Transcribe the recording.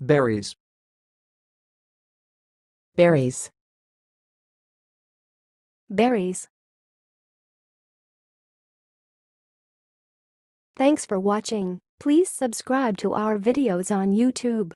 berries, berries, berries. Thanks for watching. Please subscribe to our videos on YouTube.